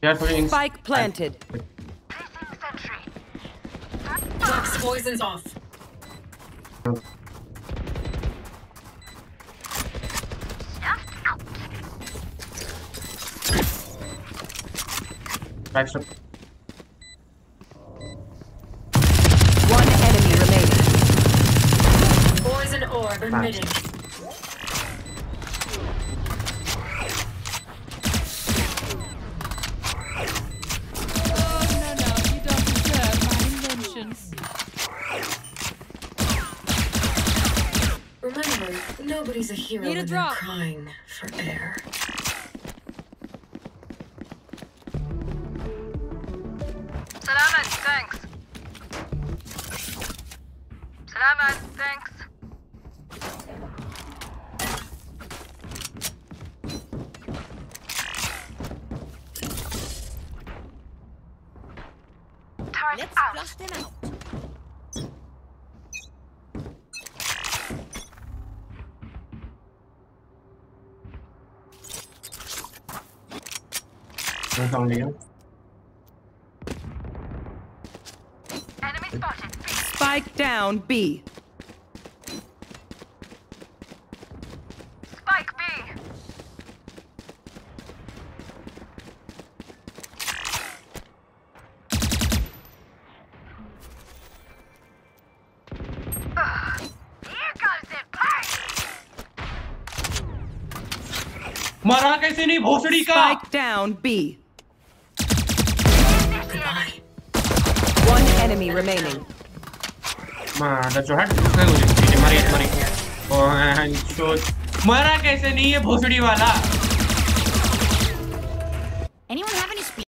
They are Spike planted. Tox poison's off. backstep. One enemy remaining. Poison orb emitting. Nobody's a hero Need a when drop. they're crying for air. Salamat, thanks. Salamat, thanks. Turret Let's out. flush them out. No sound here. Enemy spotted. B. Spike down B. Spike B. Ugh. Here comes the party. मारा कैसे नहीं भोसड़ी का Spike down B. enemy remaining. मारा जो हट गए मुझे मुझे मारे मारे ओ मरा कैसे नहीं है भोसड़ी वाला Anyone have any